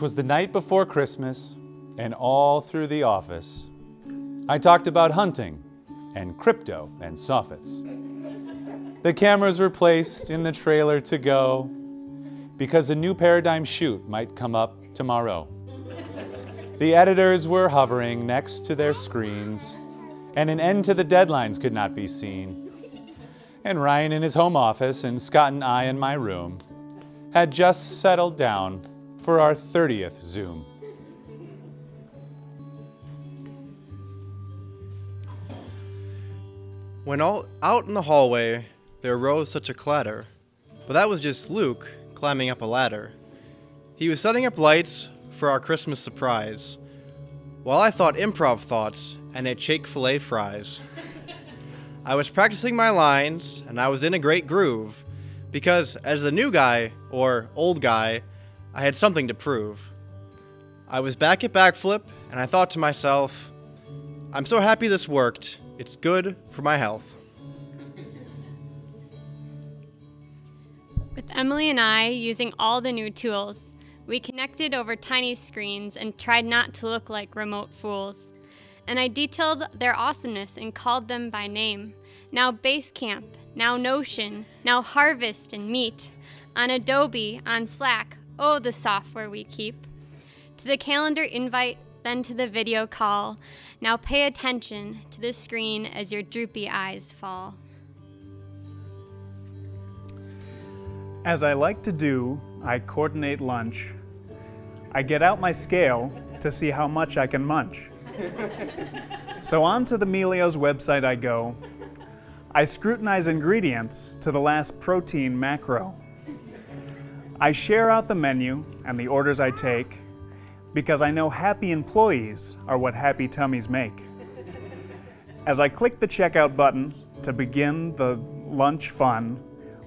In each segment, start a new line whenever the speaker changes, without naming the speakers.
'Twas the night before Christmas, and all through the office, I talked about hunting and crypto and soffits. The cameras were placed in the trailer to go because a new paradigm shoot might come up tomorrow. The editors were hovering next to their screens, and an end to the deadlines could not be seen. And Ryan in his home office and Scott and I in my room had just settled down for our 30th Zoom.
When all out in the hallway, there arose such a clatter. But that was just Luke climbing up a ladder. He was setting up lights for our Christmas surprise, while I thought improv thoughts and ate Chick fil A fries. I was practicing my lines, and I was in a great groove, because as the new guy, or old guy, I had something to prove. I was back at Backflip, and I thought to myself, I'm so happy this worked. It's good for my health.
With Emily and I using all the new tools, we connected over tiny screens and tried not to look like remote fools. And I detailed their awesomeness and called them by name. Now Basecamp, now Notion, now Harvest and Meet. On Adobe, on Slack, oh, the software we keep. To the calendar invite, then to the video call. Now pay attention to the screen as your droopy eyes fall.
As I like to do, I coordinate lunch. I get out my scale to see how much I can munch. so on to the Melio's website I go. I scrutinize ingredients to the last protein macro. I share out the menu and the orders I take because I know happy employees are what happy tummies make. As I click the checkout button to begin the lunch fun,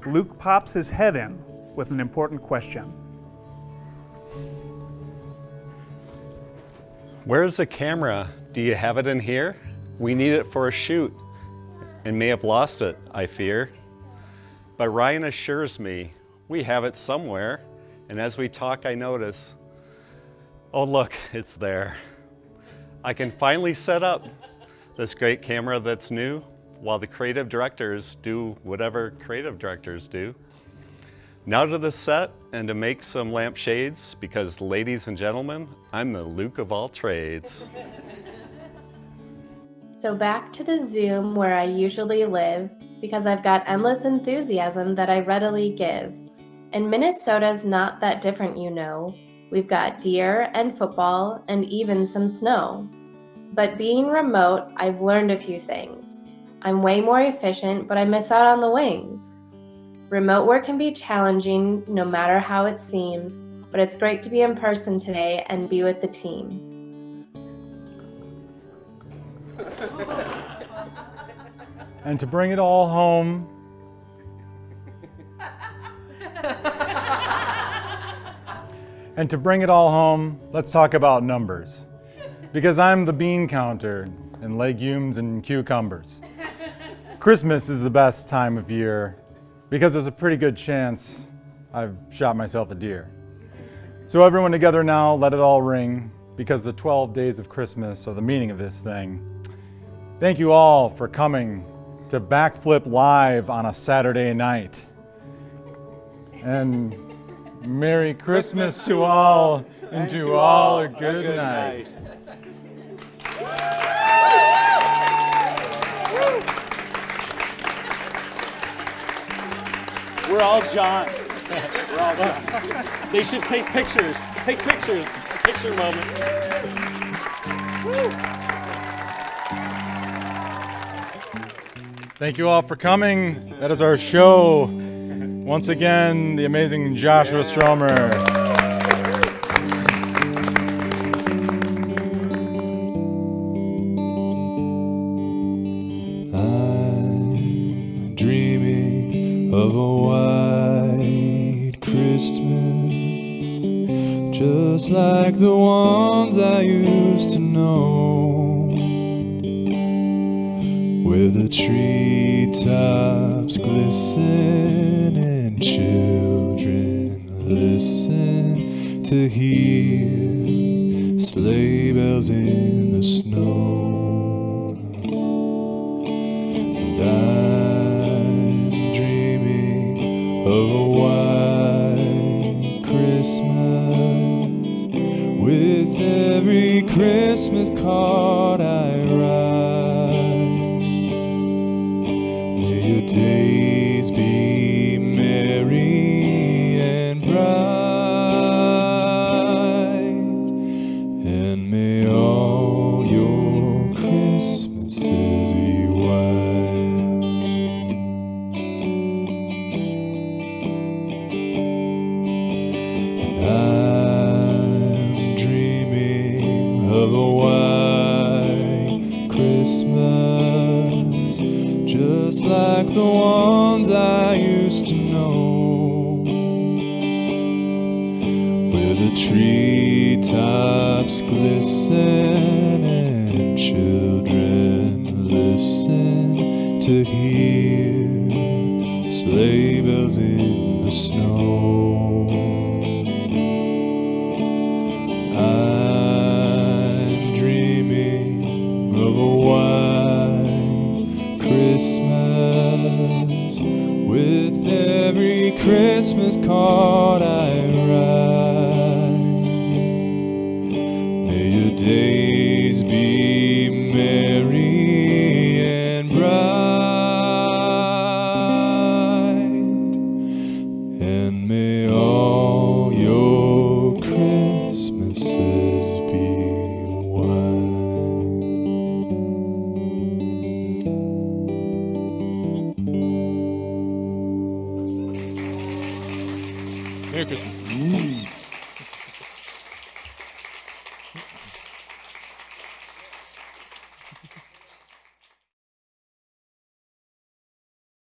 Luke pops his head in with an important question.
Where's the camera? Do you have it in here? We need it for a shoot and may have lost it, I fear. But Ryan assures me we have it somewhere, and as we talk, I notice, oh look, it's there. I can finally set up this great camera that's new while the creative directors do whatever creative directors do. Now to the set and to make some lampshades because ladies and gentlemen, I'm the Luke of all trades.
So back to the Zoom where I usually live because I've got endless enthusiasm that I readily give. And Minnesota's not that different, you know. We've got deer and football and even some snow. But being remote, I've learned a few things. I'm way more efficient, but I miss out on the wings. Remote work can be challenging no matter how it seems, but it's great to be in person today and be with the team.
and to bring it all home, and to bring it all home, let's talk about numbers. Because I'm the bean counter and legumes and cucumbers. Christmas is the best time of year because there's a pretty good chance I've shot myself a deer. So everyone together now, let it all ring because the 12 days of Christmas are the meaning of this thing. Thank you all for coming to Backflip Live on a Saturday night. And Merry Christmas to all and to all a good night.
We're all John. We're all John. They should take pictures. Take pictures. Picture moment.
Thank you all for coming. That is our show. Once again, the amazing Joshua Stromer.
I dreaming of a white Christmas, just like the ones I used to know, where the treetops glisten listen to hear sleigh bells in the snow. And I'm dreaming of a white Christmas with every Christmas card I write. May your days Christmases be white. And I'm dreaming of a white Christmas, just like the ones I used to know, where the treetops glisten and children listen to hear sleigh bells in the snow. I'm dreaming of a white Christmas with every Christmas card
Merry Christmas.